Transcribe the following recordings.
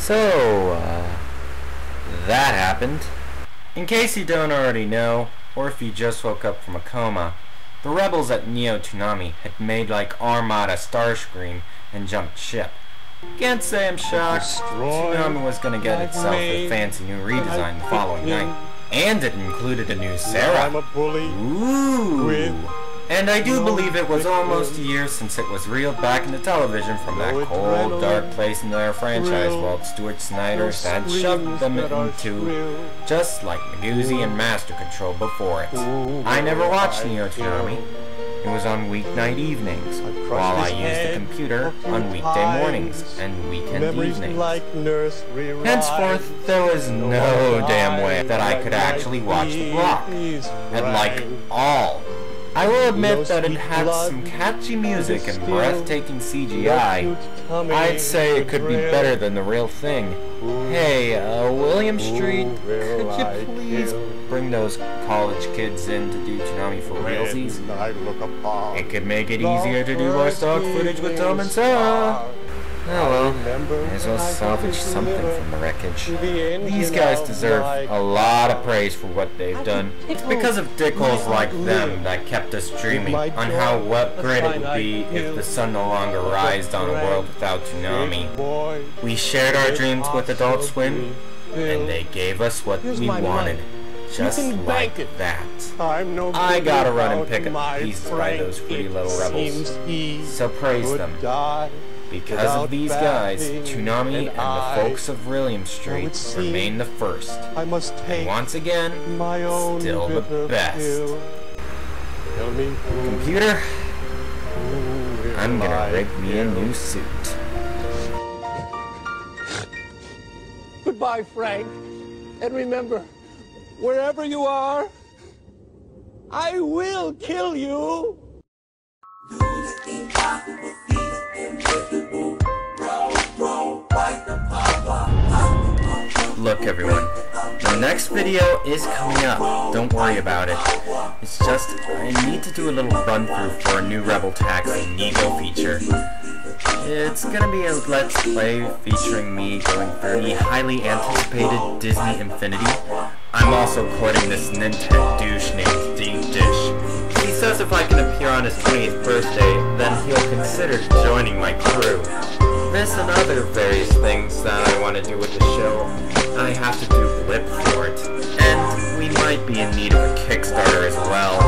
So, uh, that happened. In case you don't already know, or if you just woke up from a coma, the rebels at Neo Toonami had made like Armada Starscream and jumped ship. Can't say I'm shocked. Toonami was gonna get itself a fancy new redesign the following night. And it included a new Sarah. I'm a bully. Ooh. And I do believe it was almost a year since it was reeled back into television from that cold, dark place in their franchise thrill, Stuart Snyder had shoved them into just like Miguzi and Master Control before it. I never watched Neo kill? It was on weeknight evenings, while I used the computer on weekday mornings and weekend evenings. Henceforth, there was no No damn way that I could actually watch the block. And like all. I will admit that it had some catchy music and breathtaking CGI. I'd say it could be better than the real thing. Hey, uh, Williams Street, could you please bring those college kids in to do Toonami for realsies? When I look upon It could make it easier to do more stock footage with Tom and Sarah. Star. Oh well, remember may as well salvage something from the wreckage. to the engine These guys deserve a lot of praise for what they've done. It's because of dickholes like them that kept us dreaming on how joy, what great it would be if the sun no longer of rised on a world without Toonami. Big boy, We shared our dreams with Adult Swim, and they gave us what Here's we my wanted. money. Just can like bank it. that. I'm no I gotta run and pick up my pieces by those pretty little rebels. So praise them. die Because without of these guys, backing, Toonami and I- the folks of Williams Street remain the first. I must And once again, my own still the best. pill. Tell me computer, I'm I gonna rig me a new suit. Goodbye, Frank. And remember, wherever you are, I will kill you. Look everyone, the next video is coming up. Don't worry about it. It's just, I need to do a little run through for a new Rebel Taxi Nego feature. It's gonna be a Let's Play featuring me going through the highly anticipated Disney Infinity. I'm also quoting this Nintendo douche named Deep Dish. He says if I can appear on his 20th birthday, then he'll consider joining my crew. This and other various things that I want to do with the show, I have to do lip for it. And we might be in need of a Kickstarter as well.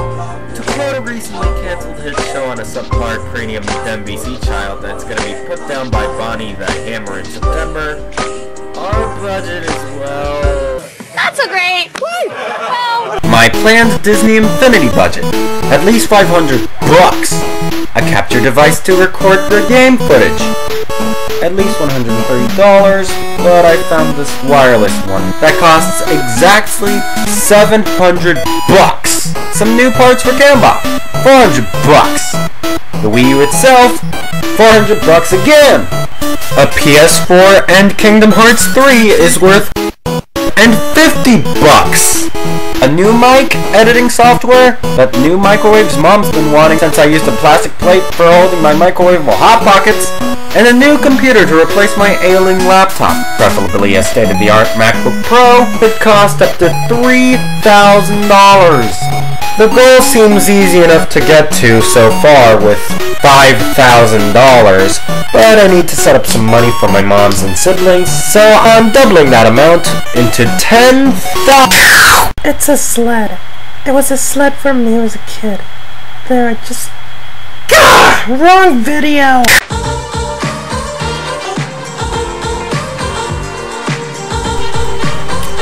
To quote a recently cancelled his show on a subpar cranium NBC child that's gonna be put down by Bonnie the Hammer in September, our budget is well... My planned Disney Infinity budget. At least 500 bucks. A capture device to record the game footage. At least $130, but I found this wireless one that costs exactly 700 bucks. Some new parts for Gamba, 400 bucks. The Wii U itself, 400 bucks again. A PS4 and Kingdom Hearts 3 is worth and 50 bucks. A new mic editing software that new microwave's mom's been wanting since I used a plastic plate for holding my microwavable hot pockets, and a new computer to replace my ailing laptop, preferably a state-of-the-art MacBook Pro that cost up to $3,000. The goal seems easy enough to get to so far with $5,000, but I need to set up some money for my moms and siblings, so I'm doubling that amount into 10,000. It's a sled. It was a sled for me as a kid. There, I just. Gah! Wrong video!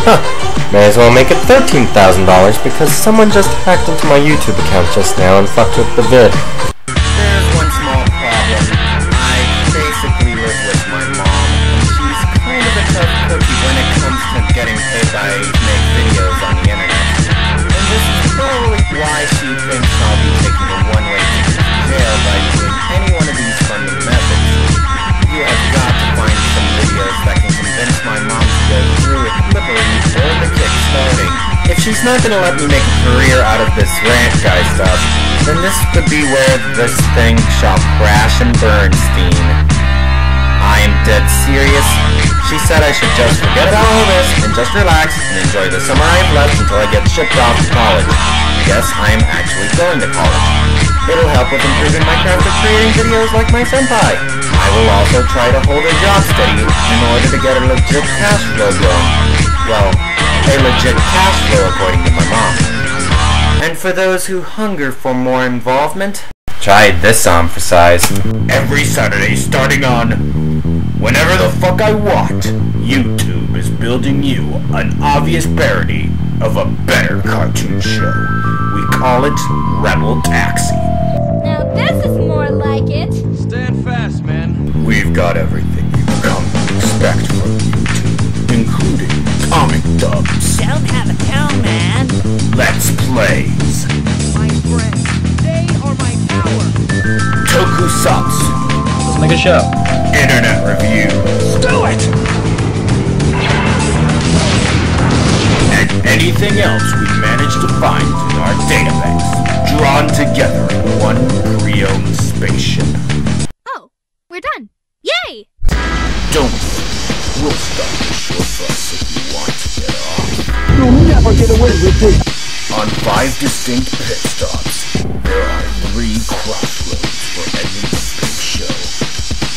Huh. May as well make it $13,000 because someone just hacked into my YouTube account just now and fucked with the vid. She's not gonna let me make a career out of this rant guy stuff, then this could be where this thing shall crash and burn, Steen. I am dead serious. She said I should just forget about all this and just relax and enjoy the summer I have left until I get shipped off to college. Yes, I am actually going to college. It'll help with improving my craft of creating videos like my senpai. I will also try to hold a job steady in order to get a legit cash flow going. Well, a legit cash flow according to my mom. And for those who hunger for more involvement, try this song for size. Every Saturday starting on Whenever the fuck I want, YouTube is building you an obvious parody of a better cartoon show. We call it Rebel Taxi. Now this is more like it. Stand fast, man. We've got everything you've come to expect from YouTube, including comic dubs, Don't have a tone, man. let's plays, My friends, they are my power. tokusatsu, Let's make a show. internet reviews, Do it! and anything else we manage to find in our database, drawn together in one pre-owned spaceship. Oh, we're done. Yay! Don't we'll stop You'll never get away with this. On five distinct pit stops, there are three crossroads for ending the big show.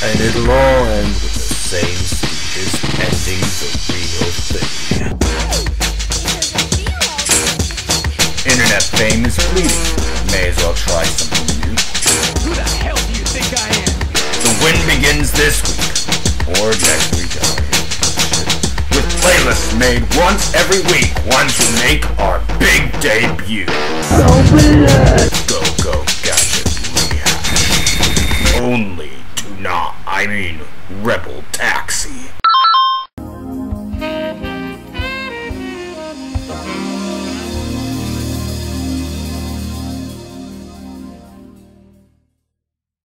And it'll all end with the same stupid ending the real thing. Internet fame is fleeting. May as well try something new. Who the hell do you think I am? The win begins this week, made once every week, once we make our big debut. Go Go Gadget Rehab. Only do not, I mean, Rebel